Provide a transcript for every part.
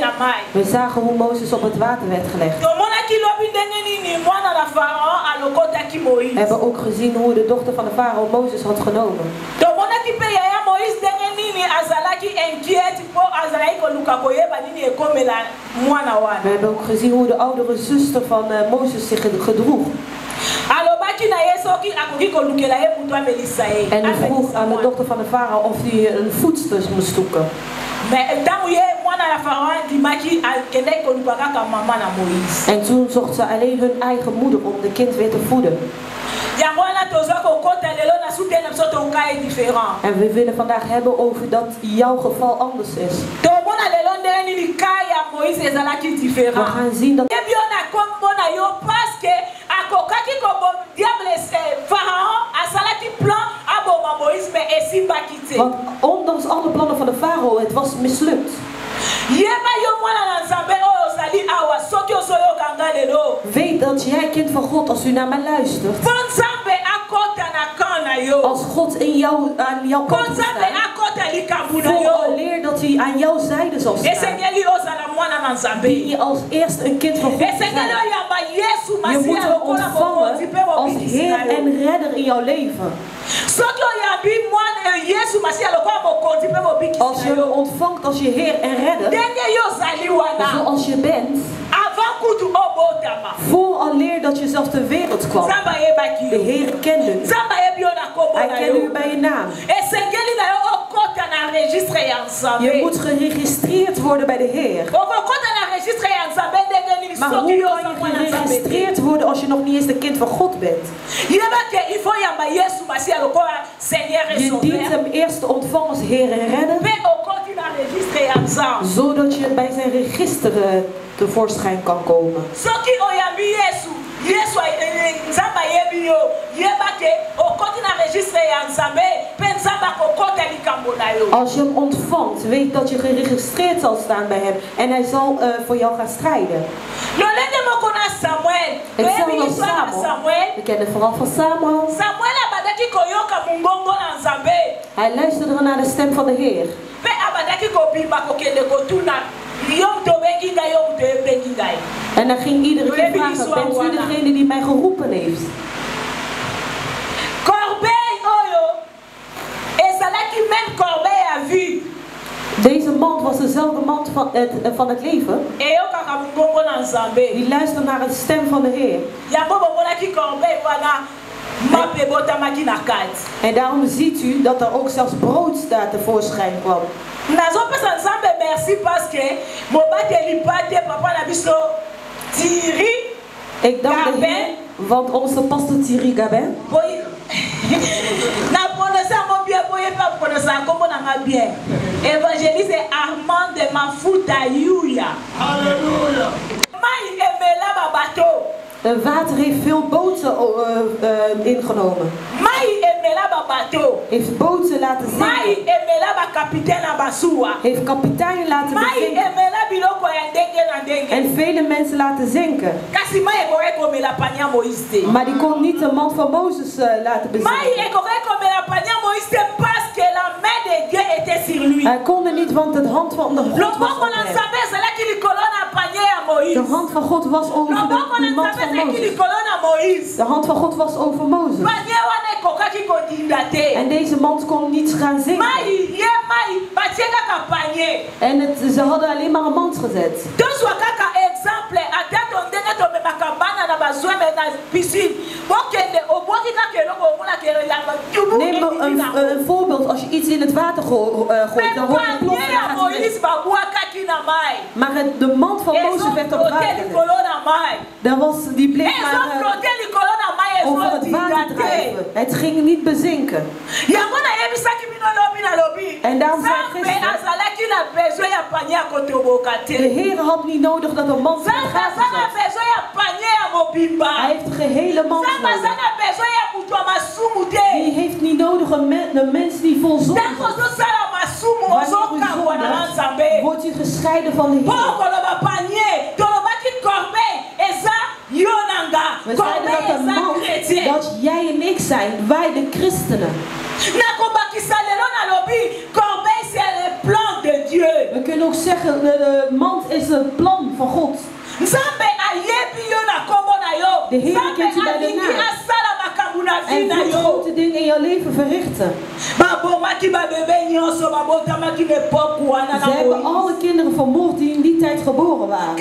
na mai We zagen hoe Mozes op het water werd gelegd. alokotaki We hebben ook gezien hoe de dochter van de farao Mozes had genomen. We hebben ook gezien hoe de oudere zuster van eh, Mozes zich ged- gedroeg. alobaki na ye soki akoki kolukela ye moto amelisa ye En amelisa vroeg aan de dochter van de farao of hij een voedster moest zoeken. En toen zocht ze alleen hun eigen moeder om de kind weer te voeden. différent En we willen vandaag hebben over dat jouw geval anders is. We gaan zien dat Want ondanks alle plannen van de farao, het was mislukt. Weet dat jij kind van God, als u naar mij luistert, als God in jou, aan jouw kant staat, vooraleer dat hij aan jouw zijde zal staan. Die je als eerste een kind van God yesu Je moet hem ontvangen als Heer en Redder in jouw leven. eh, Als je hem ontvangt als je Heer en Redder, zoals je bent, vooraleer dat je zelfs ter wereld kwam. ayebaki De Heer kende u. kombo Hij kende u bij je naam. ya Je moet geregistreerd worden bij de Heer. Maar hoe kan je geregistreerd worden als je nog niet eens een kind van God bent? Je dient hem eerst te ontvangen als Heer en Redder, nzambe zodat je bij zijn register eh, tevoorschijn kan komen. Als je hem ontvangt, weet dat je geregistreerd zal staan bij hem en hij zal eh, voor jou gaan strijden. lolenge moko na samuel We kennen vooral van Samuel. Hij luisterde naar de stem van de Heer. Mpe abandaki kobima kokende kotuna yo moto obengi ngai yo moto ebengi ngai En dan ging iedere keer vragen, bent u degene die mij geroepen heeft? corbeille oyo ezalaki même corbeille ya vie Deze mand was dezelfde mand van het, eh, van het leven. Die luisterde naar de stem van de Heer. En daarom ziet u dat er ook zelfs brood daar tevoorschijn kwam. nazopesa nzambe merci parceke mobateli pa te papa na biso tiri Ik dank de Gabin. Heer, want onze pastor Thierry Gabin, na prononce yango bien prononce évangéliste armand de mafuta yuya mai emela babato water heeft veel boten eh, eh, ingenomen. Heeft boten laten mai zinken. Heeft kapitein laten bezinken. ndenge En vele mensen laten zinken. Maar die kon niet de man van Mozes eh, laten mai bezinken. Ekoki komela pani ya moïse te parce que la main de dieu était sur lui Hij kon er niet, want de hand van de God was op hem. De hand van God was over de, nzambe van Mozes. De hand van God was over Mozes. En deze man kon niet gaan zingen. En het, ze hadden alleen maar een mand gezet. Neem een, een, een Als je iets in het water go- eh, gooit, dan hoor je mai Maar het, de mand van Mozes werd op water Dan was, die bleef maar mai over het water te drijven. Het ging niet bezinken. yango nayebisaki bino lobi na lobi En daarom zei kotoboka De Heer had niet nodig dat een mobimba Hij heeft gehele aza nodig. te heeft niet nodig een, me- een mens die vol zonde is. Wanneer u zondigt, wordt u gescheiden van de Heer. koloba panie tolobaki corbeille eza yo na nga We zeiden dat de man, dat jij en ik zijn, wij de christenen. We kunnen ook zeggen, de, de mand is het plan van God. nzambe ayebi yo na nkombo na De Heer kent u bij de naam. En wil yo grote dingen in jouw leven verrichten. Ze hebben alle kinderen vermoord die in die tijd geboren waren.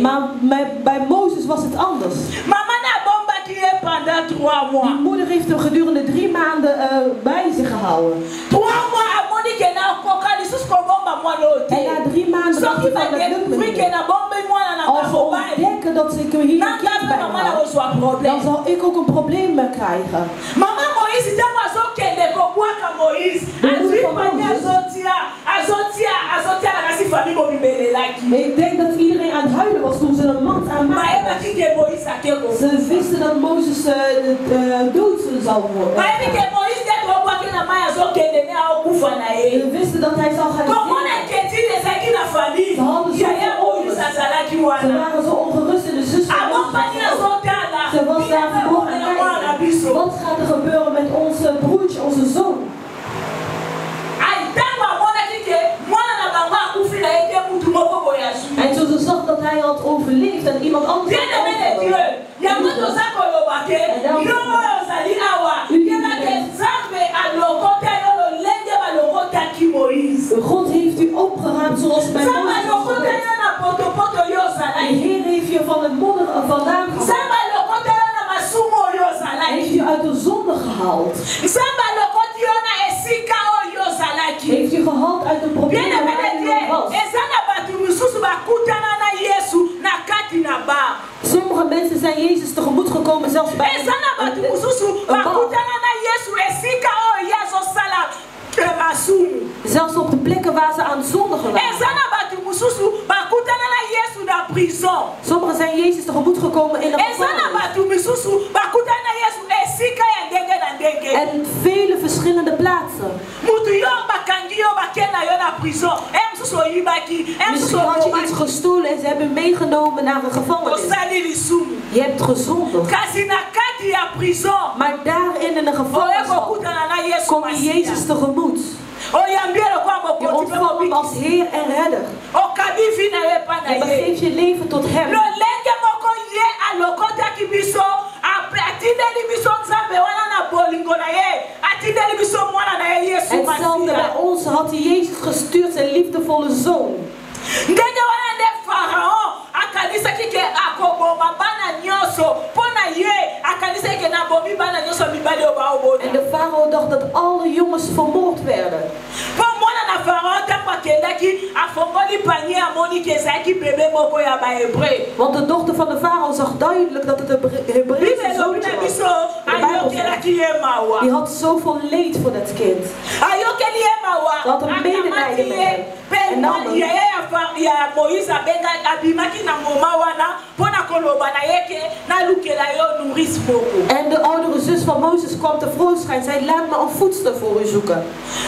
Maar bij Mozes was het anders. mama na Die moeder heeft hem gedurende drie maanden eh, bij zich gehouden. En na drie maanden dacht soki hij van dat lukt me niet. Als we ontdekken dat ik hier een kind bij had, dan zal ik ook een probleem krijgen. mama moïse moïse. Azotia azotia azotia na kasi fami mobimbelelaki Ik denk dat iedereen aan het huilen was toen ze een mand aan maakten. bayebaki ke moïse ake ko Ze wisten dat Mozes eh, eh, dood zou worden. Ze wisten dat hij zou gaan ezalaki na fami Ze waren zo ongerust in de zus azotala Ze was daar verborgen. biso Wat gaat er gebeuren met onze broertje, onze zoon? En toen ze zag dat hij had overleefd en iemand anders gehaald. Heeft je gehaald uit de bien problemen aimé waar de je was. Sommige mensen zijn Jezus tegemoet gekomen zelfs bij een eh, masumu Zelfs op de plekken waar ze aan zondigen waren. Sommigen zijn Jezus tegemoet gekomen in de Misschien had je iets gestolen en ze hebben meegenomen naar een gevangenis. Je hebt gezondigd. Maar daarin in de oye gevangenis kom je Jezus tegemoet. Je ontvangt hem als Heer en Redder. Je begeeft je leven tot Hem. lolenge moko ye alokotaki biso ap- atindeli biso nzambe wana na bolingo na ye atindeli biso mwana na ye yesu Hetzelfde bij masiya ons had hij Jezus gestuurd, zijn liefdevolle zoon. ndenge wana nde faraon akanisaki ke akoboma bana nyonso mpo na ye akanisaki ke nabomi bana nyonso mibali oyo En de farao dacht dat alle jongens vermoord werden. Want de dochter van de farao zag duidelijk dat het een Hebre- Hebreeuwse zoontje was. die had zoveel leed voor dat kind. Dat er medelijden akamati met hem. En dan- yeye ya fa- ya moïse abenga abimaki na moma wana mpo na koloba na ye ke nalukela yo nourrice moko En de oudere zus van Mozes kwam tevoorschijn. Zei, laat me een voedster voor u zoeken.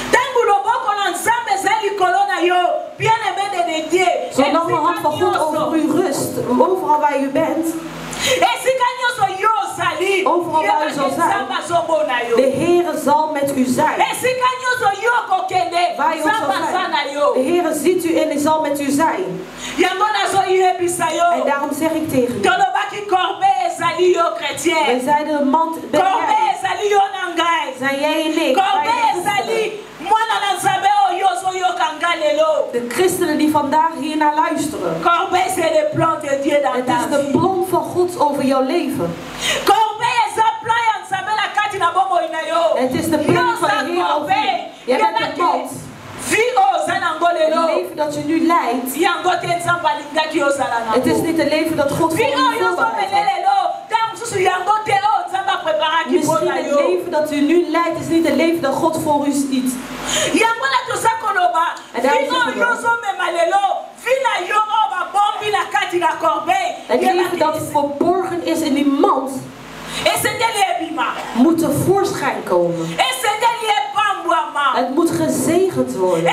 ntango loboko na nzambe eza likolo na yo bien aimé de de dieu Zolang de hand van God over u rust, overal waar u bent, esika nyonso yo ozali nzambe azomona yo. De Heere zal met u zijn. esika nyonso yo ook nzambe aza na yo. De Heere ziet u en zal met u zijn. yango nazoyebisa En yo. Daarom zeg ik tegen tolobaki corbeille ezali yo chrétien. Zeiden de man ben corbeille jij, ezali yo na ngai. Zijn jij en ik. christenen. ezali lelo De christenen die vandaag hier naar luisteren. plan Het is de plan van God over jouw leven. plan Het is de planning van de Heer over je. Jij bent de. Het leven dat je nu leidt, het is niet het leven dat God voor Misschien het leven dat u nu leidt, is niet het leven dat God voor u ziet. En Het leven dat verborgen is in die mand, moet tevoorschijn komen. esengeli epambwama Het moet worden.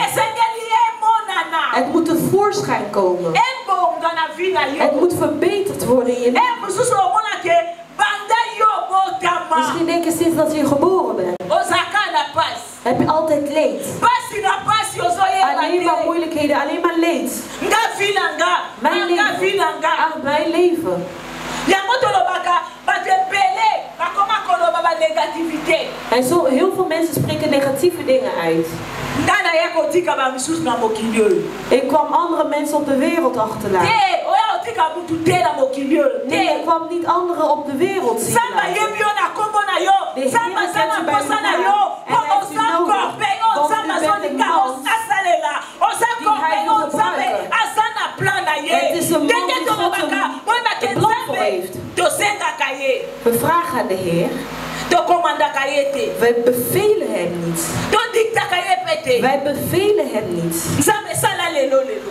Het moet tevoorschijn komen. Het moet verbeterd worden in je leven. Misschien denk je sinds dat je geboren bent, heb je altijd leed. Alleen maar moeilijkheden, alleen maar leed. nga Mijn leven. Ach, mijn leven. yango tolobaka bato ebele bakoma banegativité En zo, heel veel mensen spreken negatieve dingen uit. Ik kwam andere mensen op de wereld achterlaten. Nee, ik te kwam niet anderen op de wereld zien. De Heer bij elkaar. En hij heeft nodig. Want u bent een man asalela oza die hij wil gebruiken. Het is een man die God een- plan voor heeft. We vragen aan de Heer. Wij bevelen hem niet. Wij bevelen hem niet.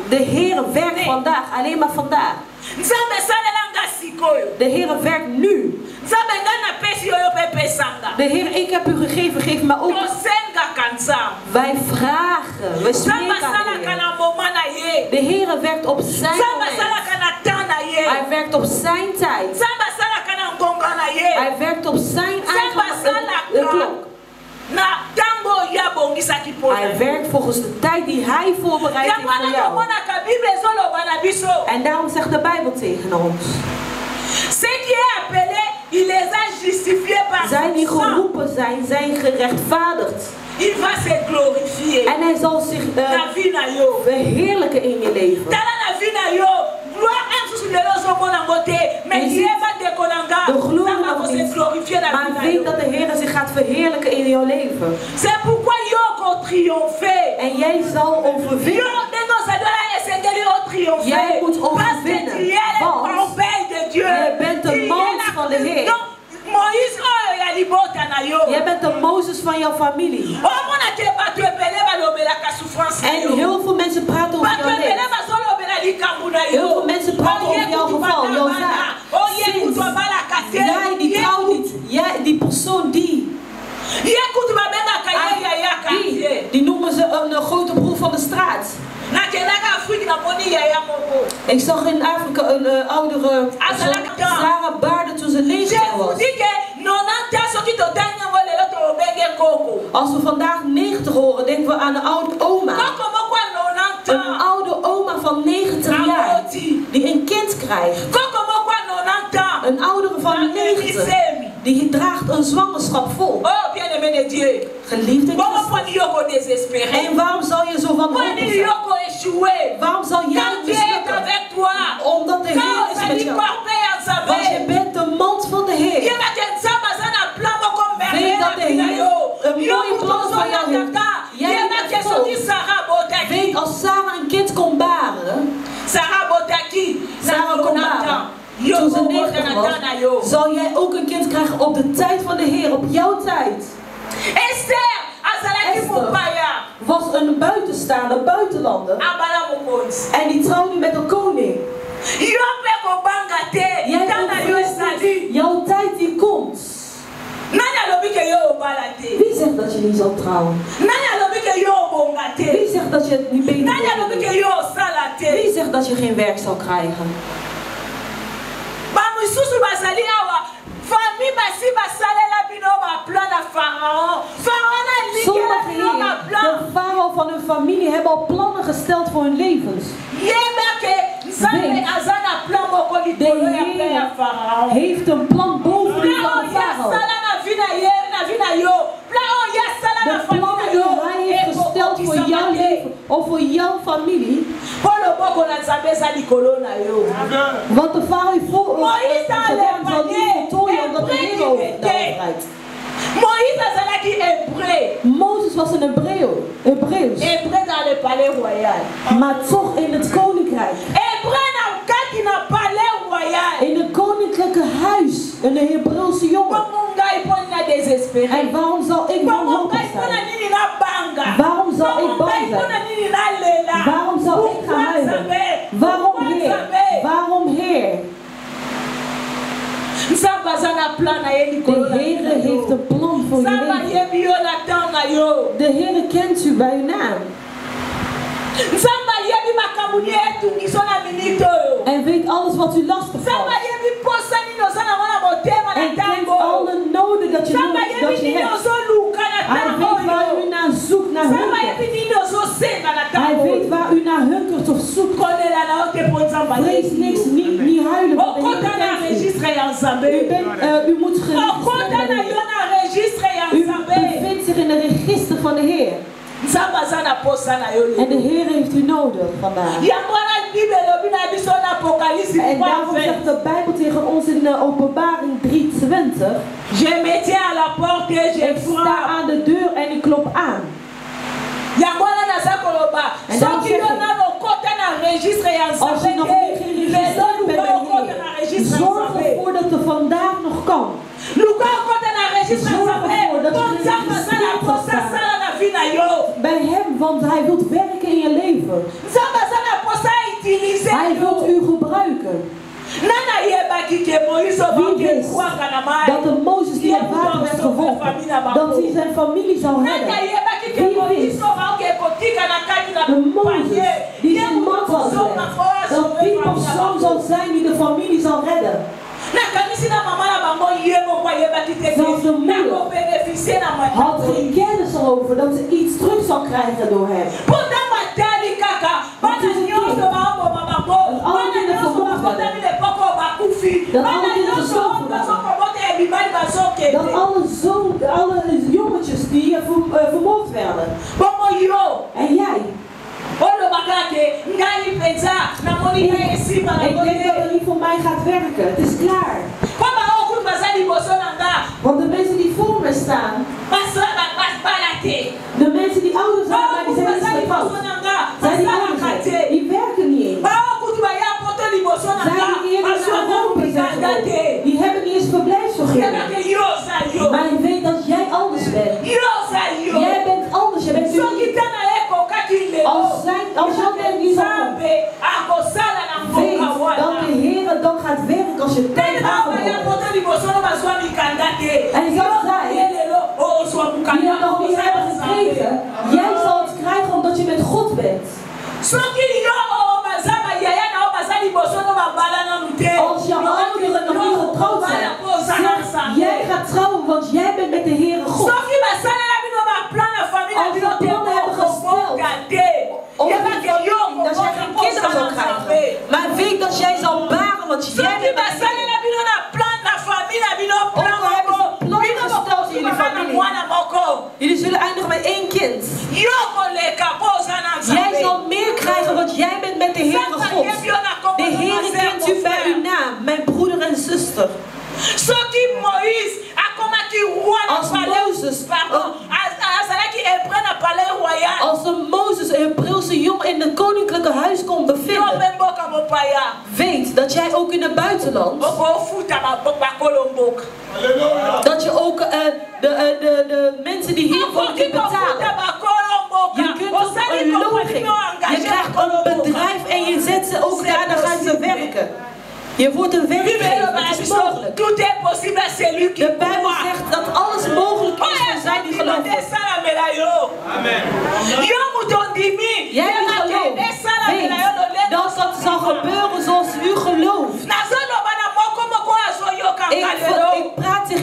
De Heer werkt vandaag, alleen maar vandaag. De Heer werkt nu. De Heer, ik heb u gegeven, geef me ook. Wij vragen, we spreken de Heer. werkt op zijn moment. ye Hij werkt op zijn tijd. Hij werkt op zijn eigen klok. Hij werkt volgens de tijd die hij voorbereid heeft yango voor wana jou. tomonaka bible ezoloba na biso En daarom zegt de Bijbel tegen ons. Zij die geroepen zijn, zijn gerechtvaardigd. En hij zal zich eh, verheerlijken in je leven. Maar weet dat de Heer zich gaat verheerlijken in jouw leven. c'est pourquoi yo kotriomphe En jij zal overwinnen. Jij moet overwinnen, want jij bent de la- van de Heer. Jij bent de Mozes van jouw familie. En heel veel mensen praten over jouw leven. Heel veel mensen praten over jouw geval, jouw zaak. oye Sinds kutu abalaka te Jij die Ye trouwt kutu- niet. Jij, die persoon die. ye kutu babengaka ye yaya Die, noemen ze een, een grote broer van de straat. Ik zag in Afrika een eh, oudere persoon, Sarah Baarden toen ze je 90 vous was. dis que 90 soki totangi yango lelo tobenge koko. Als we vandaag 90 horen, denken we aan een oude oma. 90 Een oude oma van 90 jaar die? een kind krijgt. Een oudere van 90. Die draagt een zwangerschap vol. Oh, bien aimé de Dieu. Geliefde Christus. En waarom zal je zo van hopen zijn? Waarom zal jij mislukken? Omdat de Heer is met jou. Want je bent de mand van de Heer. Weet dat de Heer een mooie plan van jou heeft. Jij bent het Weet als Sarah een kind kon baren. Sarah Botaki. Sarah kon baren was, zal jij ook een kind krijgen op de tijd van de Heer, op jouw tijd. Esther. mopaya Was een buitenstaander, buitenlander. En die trouwde met een koning. Jij bent jouw tijd die komt. Wie zegt dat je niet zal trouwen? Wie zegt dat je het niet te Wie zegt dat je geen werk zal krijgen? Bazali awa. Basi basalela bino baplan na Sommige heren, de farao van hun familie, hebben al plannen gesteld voor hun levens. Weet. na plan De Heer heeft een plan boven die van de farao. yo. De plannen yo die hij heeft gesteld voor jouw ekokokisama te leven of voor jouw familie. mpo loboko na nzambe eza likolo na yo Wat de farao heeft voor Moïse gedaan zal niet allait voltooien omdat de Heer over de Hebrew. overheid. moïse azalaki hébreu Mozes was een Hebreo, Hebreeuws, hébreu dans le palais royal maar toch in het koninkrijk. hébreu na kati na palais royal In het koninklijke huis, een Hebreeuwse jongen. En waarom zal ik wanhopig zijn? Waarom zal ik bang zijn? Waarom zal ik gaan huilen? Waarom Heer? Waarom Heer? De Heer heeft een plan voor je leven. De Heer kent u bij uw naam nzambe ayebi makambo nini etungiso na minite oyo en weet alles wat u lastig valt. En kent alle noden dat je, nodig- dat je hebt. Hij weet waar u naar zoekt, naar hunkert. Hij weet waar u naar hunkert of zoekt. Vrees niks, niet, niet huilen. u. bent, eh, u moet ya U bevindt zich in het register van de Heer. En de Heer heeft u nodig vandaag. En daarom zegt de Bijbel tegen ons in de openbaring 3:20. je à la porte je Ik sta aan de deur en ik klop aan. En dan zeg ik, Als je nog niet geregistreerd bent bij de zorg ervoor dat er vandaag nog kan. Zorg ervoor dat na geregistreerd posa Bij Hem, want Hij wil werken in je leven. Hij wil u gebruiken. Wie wist dat de Mozes die het water werd geworpen, dat hij zijn familie zou redden? Wie wist de Mozes die zijn man po dat die persoon zal zijn die de familie zal redden. Nakanisi na mama na bango ye moko ayebaki te Zelfs de moeder nakobeneficie na Had geen kennis erover dat ze iets terug zou krijgen door hem. kaka. Bana nyonso baoboma bango bana nyonso bakotami lepoko oyo bakufi Dat bana alle kinderen nyonso gestolen waren. bazokobota ya mibali Dat bazokende alle, zoon, alle jongetjes die eh, eh, vermoord werden. bongo yo. En jij. Olobaka ke ngai mpenza namoni Ik, ngai esimba na ik yo denk dat het niet voor mij gaat werken. Het is klaar. mpo bango kutu baza liboso na nga Want de mensen die voor me staan, basala bala te de mensen die ouder zijn bango die zijn niet liboso getrouwd. na nga Zij die ouder zijn, die werken niet eens. bango kutu baya poto liboso na nga die eerder zijn mikanda te gekomen, die hebben niet eens verblijfsvergunning. nzambe akosala na mboka wana. ntango baya kota liboso no bazwa mikanda te.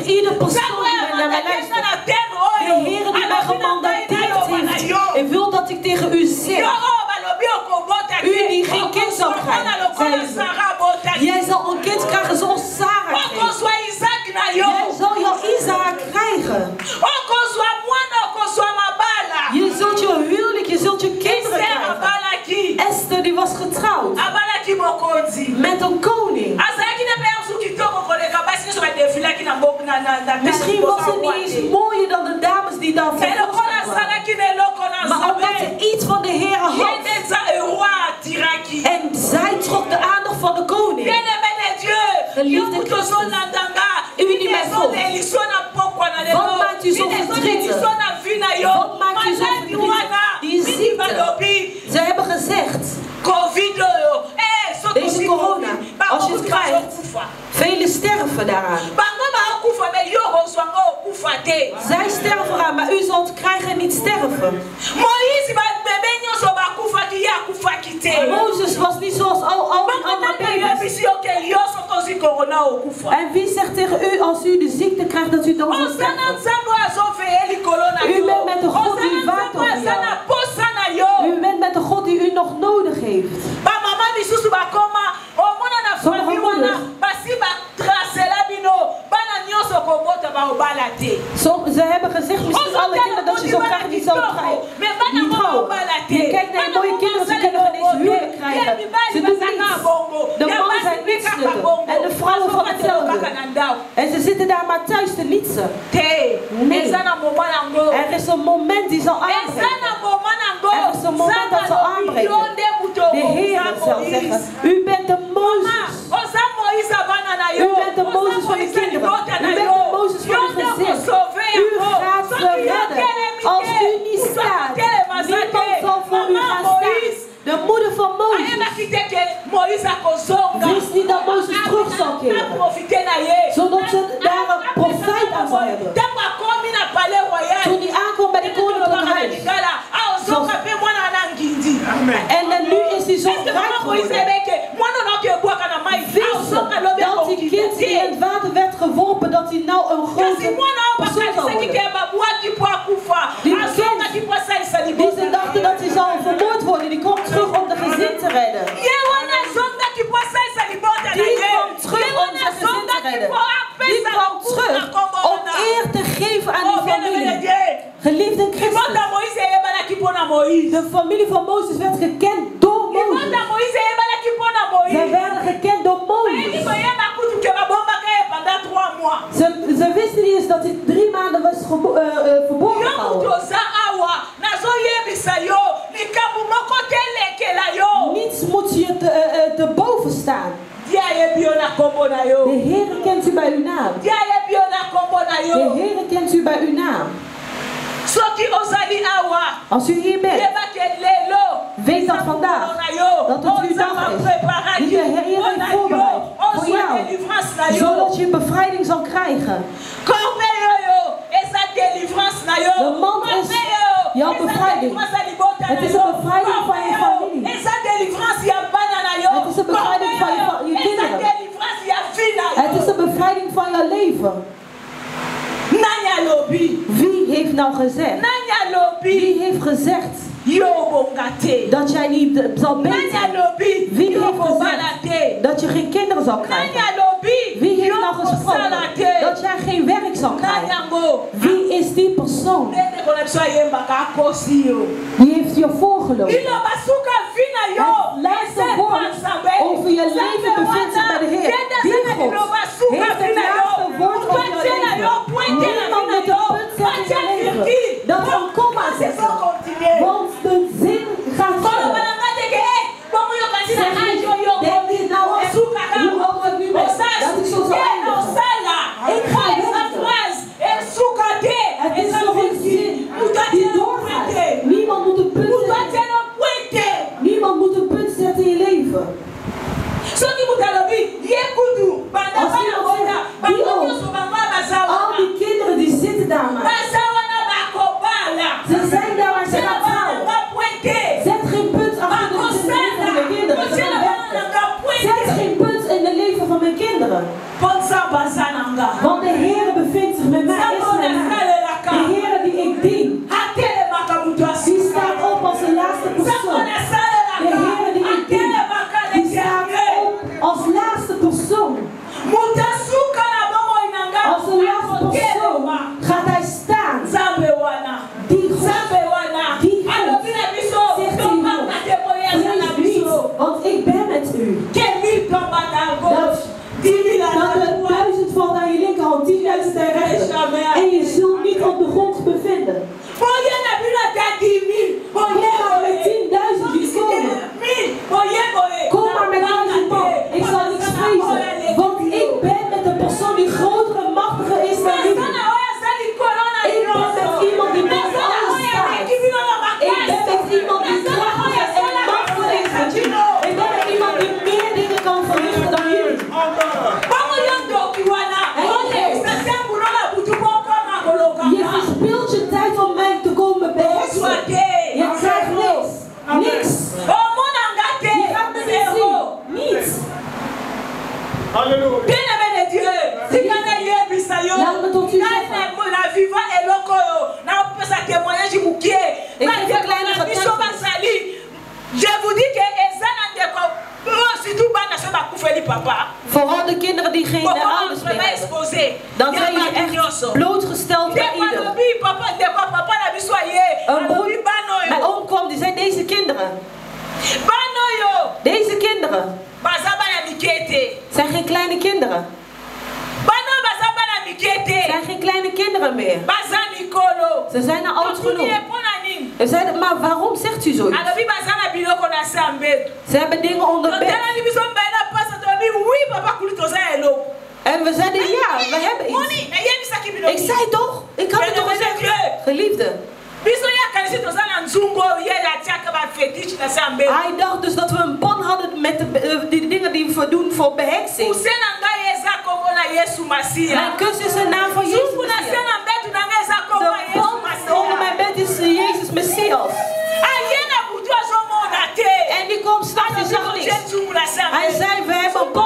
ieder persoon die naar mij luistert. De Heer die mij gemandateerd heeft en wil dat ik tegen u zeg. U die geen kind zal krijgen, Misschien was het niet eens mooi eza na moma yango avec ce moment disons ambre. Eza na moma nango avec ce moment dans ambre. nde moto. Okomisamoïse über den Moses oza moïse abana na yo. Über den Moses von den Kindern über den Moses von den Versehen Uras Verwirrung aus Unistad niemand so von Urastad de moeder van Mozes. Wist niet dat Mozes terug zou keren. Zodat ze daar een profijt aan zou hebben. jouw bevrijding. Het is een bevrijding van je familie. Het is een bevrijding van je, kinderen. Het is een bevrijding van je leven. Wie heeft nou gezegd? Wie heeft gezegd? Dat jij niet zal beten. Wie heeft gezegd dat je geen kinderen zal krijgen? Wie heeft nou gesproken dat jij geen werk zal krijgen? Wie is die persoon. Die heeft je voorgelogen. Het woord over je leven bevindt zich bij de Heer. Die God heeft het laatste woord over je leven. Niemand met een punt zet je leven. dacht dus dat we een bon hadden met de, uh, die dingen die we doen voor beheksing. Mijn kus is de naam van Jezus. De onder mijn bed is Jezus Messias. En die komt straks. en zag. Hij zei, we hebben een bon.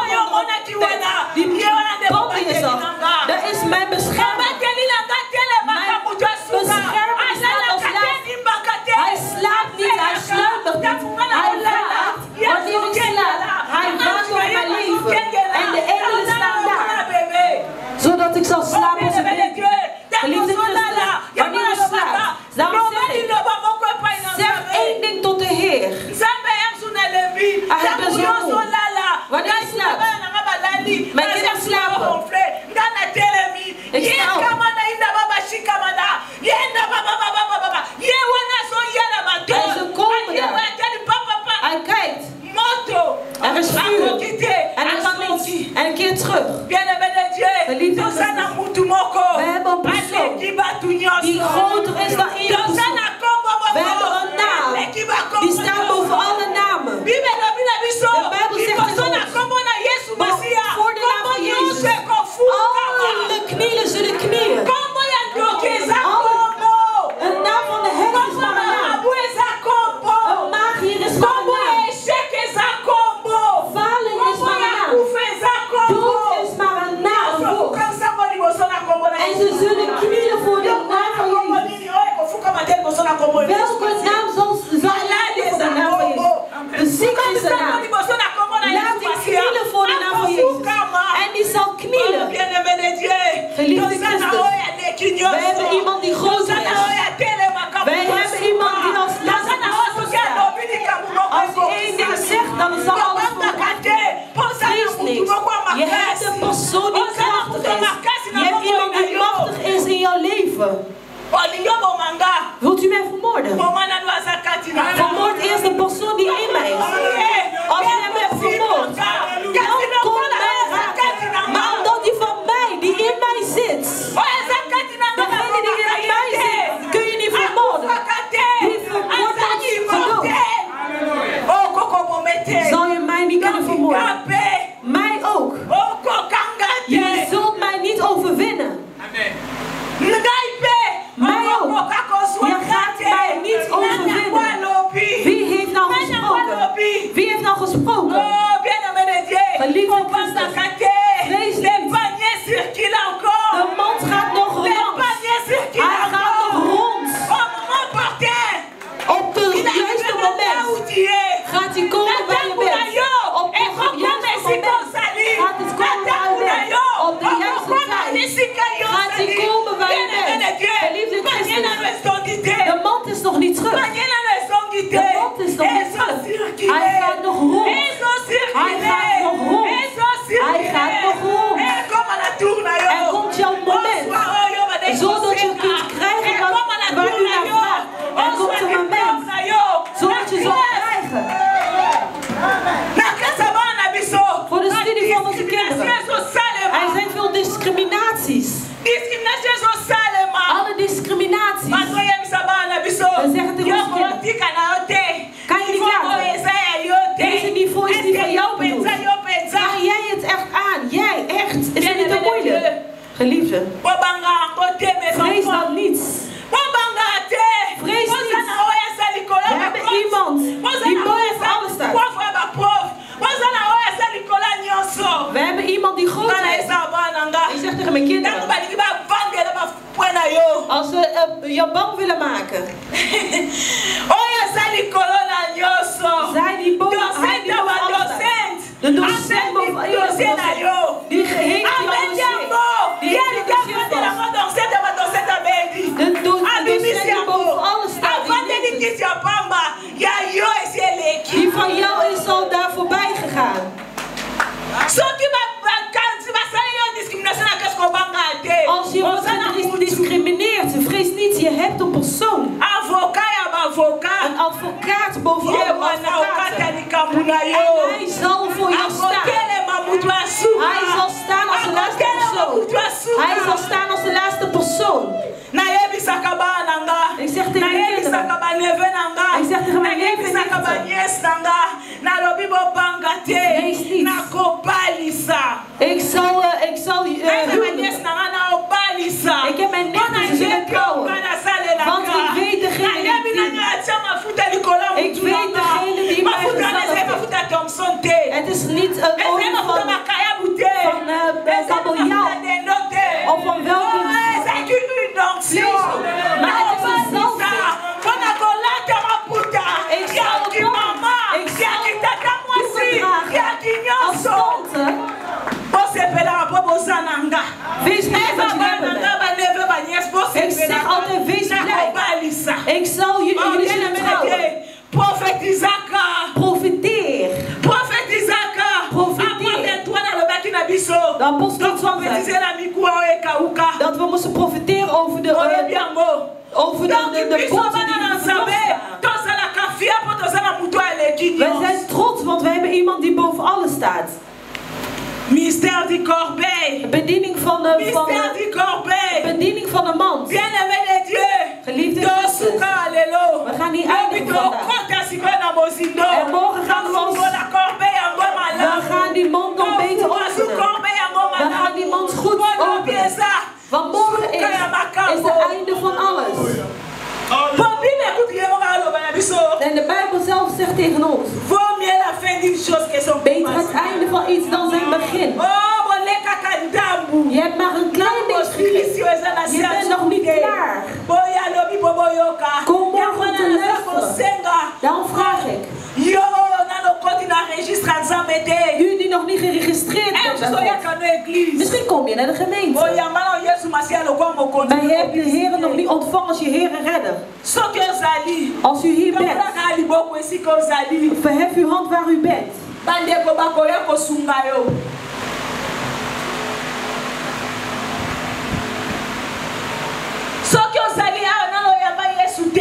jou bang willen maken.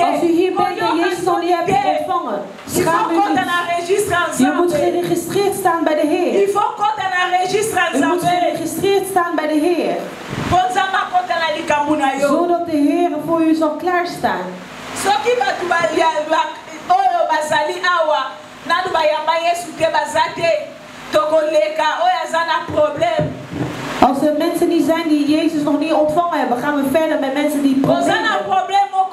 Als u hier bent en Jezus nog niet hebt ontvangen, schaam u niet. Je moet geregistreerd staan bij de Heer. Je moet geregistreerd staan bij de Heer. Zodat de Heer voor u zal klaarstaan. Als er mensen die zijn die Jezus nog niet ontvangen hebben, gaan we verder met mensen die problemen.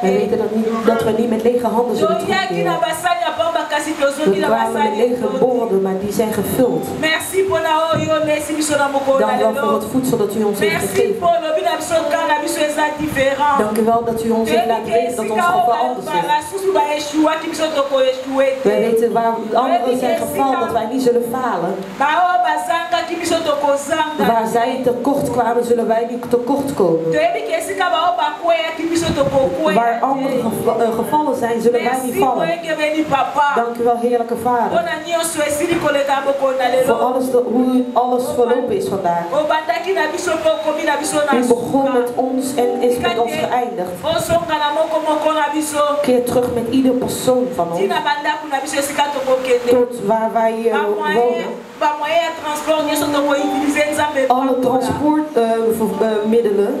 te weten dat, niet, dat we niet met lege handen zullen terugkeren. We kwamen met lege borden, maar die zijn gevuld. merci Dank u wel voor het voedsel dat u ons heeft gegeven. Dank u wel dat u ons heeft laten weten dat ons geval anders is. Wij te weten waar anderen zijn gevallen, dat wij niet zullen falen. Waar zij tekort kwamen, zullen wij niet tekort komen. Waar anderen geva- gevallen zijn, zullen wij niet vallen. Dank u wel, heerlijke Vader. Voor alles, hoe alles verlopen is vandaag. U begon met ons en is met ons geëindigd. Keer terug met ieder persoon van ons. Tot waar wij eh, wonen. Alle transportmiddelen. na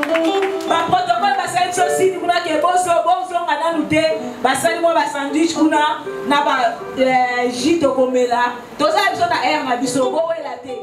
tovandi baprotokole basali biso sini kuna ke bozo bozonga nanu te. Basali mwa basandwich kuna na ba ji tokomela tozala biso na aire na biso bowela te